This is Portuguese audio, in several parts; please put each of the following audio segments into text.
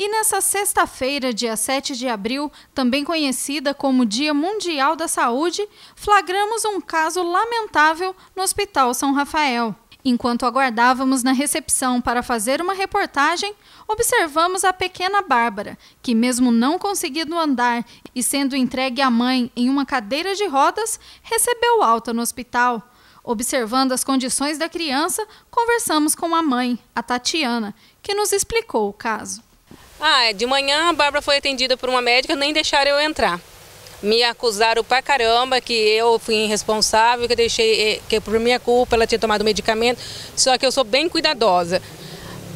E nessa sexta-feira, dia 7 de abril, também conhecida como Dia Mundial da Saúde, flagramos um caso lamentável no Hospital São Rafael. Enquanto aguardávamos na recepção para fazer uma reportagem, observamos a pequena Bárbara, que, mesmo não conseguindo andar e sendo entregue à mãe em uma cadeira de rodas, recebeu alta no hospital. Observando as condições da criança, conversamos com a mãe, a Tatiana, que nos explicou o caso. Ah, de manhã a Bárbara foi atendida por uma médica, nem deixaram eu entrar. Me acusaram pra caramba que eu fui irresponsável, que deixei, eh, que por minha culpa ela tinha tomado medicamento. Só que eu sou bem cuidadosa.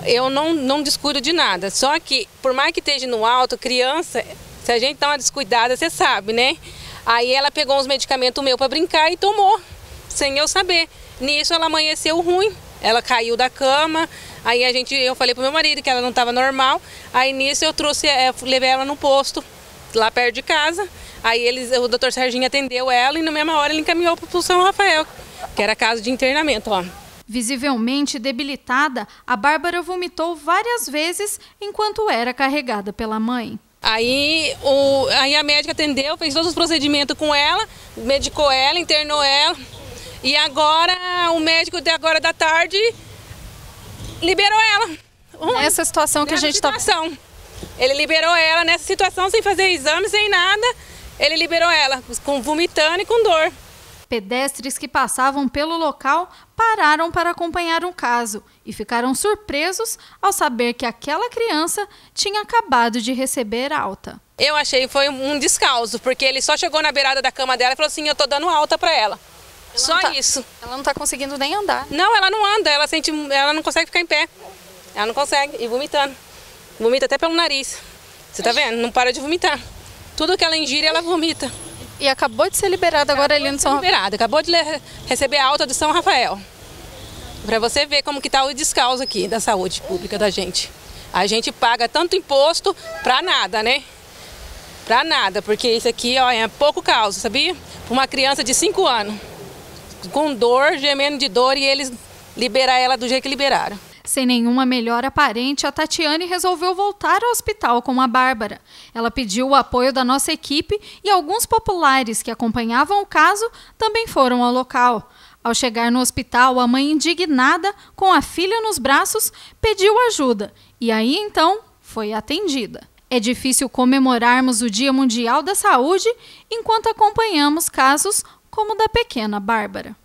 Eu não, não descuido de nada. Só que, por mais que esteja no alto, criança, se a gente dá uma descuidada, você sabe, né? Aí ela pegou uns medicamentos meu para brincar e tomou, sem eu saber. Nisso ela amanheceu ruim. Ela caiu da cama, aí a gente, eu falei pro meu marido que ela não estava normal. Aí nisso eu trouxe, é, levei ela no posto, lá perto de casa. Aí eles, o doutor Serginho atendeu ela e na mesma hora ele encaminhou para o São Rafael, que era casa de internamento, ó. Visivelmente debilitada, a Bárbara vomitou várias vezes enquanto era carregada pela mãe. Aí, o, aí a médica atendeu, fez todos os procedimentos com ela, medicou ela, internou ela. E agora o médico de agora da tarde liberou ela. Nessa situação que a gente está. Ele liberou ela nessa situação sem fazer exame, sem nada. Ele liberou ela, com vomitando e com dor. Pedestres que passavam pelo local pararam para acompanhar o caso e ficaram surpresos ao saber que aquela criança tinha acabado de receber alta. Eu achei que foi um descalço, porque ele só chegou na beirada da cama dela e falou assim: Eu tô dando alta para ela. Só tá, isso. Ela não tá conseguindo nem andar. Não, ela não anda, ela sente, ela não consegue ficar em pé. Ela não consegue, e vomitando. Vomita até pelo nariz. Você tá vendo? Não para de vomitar. Tudo que ela ingira, ela vomita. E acabou de ser liberada agora ali no São Rafael. Liberada, acabou de receber a alta do São Rafael. Para você ver como que tá o descalço aqui da saúde pública da gente. A gente paga tanto imposto para nada, né? Para nada, porque isso aqui ó, é pouco causa, sabia? Para uma criança de 5 anos, com dor, gemendo de dor, e eles liberar ela do jeito que liberaram. Sem nenhuma melhora aparente, a Tatiane resolveu voltar ao hospital com a Bárbara. Ela pediu o apoio da nossa equipe e alguns populares que acompanhavam o caso também foram ao local. Ao chegar no hospital, a mãe, indignada, com a filha nos braços, pediu ajuda e aí então foi atendida. É difícil comemorarmos o Dia Mundial da Saúde enquanto acompanhamos casos como da pequena Bárbara.